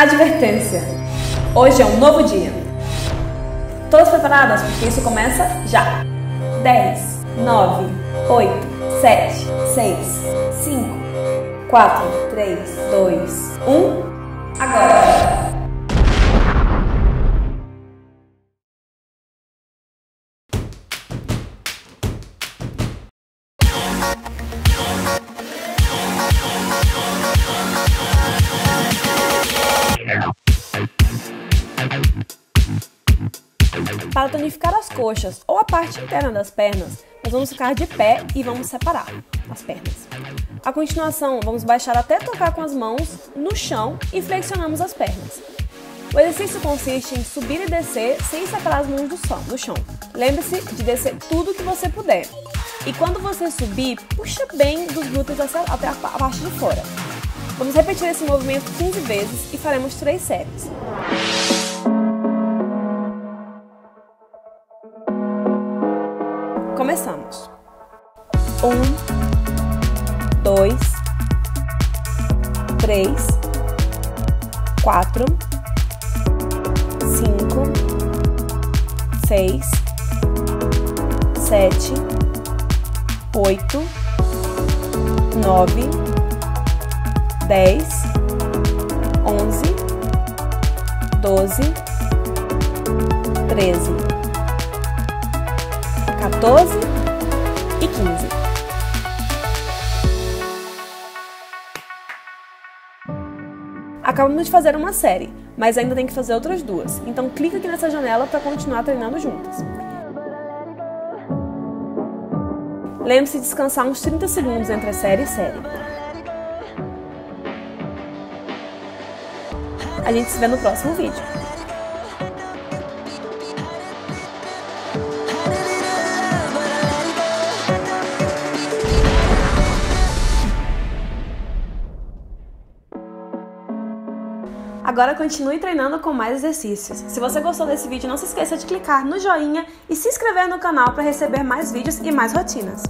Advertência! Hoje é um novo dia. Todas preparadas? Porque isso começa já. 10, 9, 8, 7, 6, 5, 4, 3, 2, 1. Agora! Para tonificar as coxas ou a parte interna das pernas, nós vamos ficar de pé e vamos separar as pernas. A continuação, vamos baixar até tocar com as mãos no chão e flexionamos as pernas. O exercício consiste em subir e descer sem separar as mãos do chão. Lembre-se de descer tudo que você puder. E quando você subir, puxa bem dos glúteos até a parte de fora. Vamos repetir esse movimento 15 vezes e faremos 3 séries. Começamos. Um, dois, três, quatro, cinco, seis, sete, oito, nove, dez, onze, doze, treze. 14 e 15. Acabamos de fazer uma série, mas ainda tem que fazer outras duas. Então clica aqui nessa janela para continuar treinando juntas. Lembre-se de descansar uns 30 segundos entre série e série. A gente se vê no próximo vídeo. Agora continue treinando com mais exercícios. Se você gostou desse vídeo, não se esqueça de clicar no joinha e se inscrever no canal para receber mais vídeos e mais rotinas.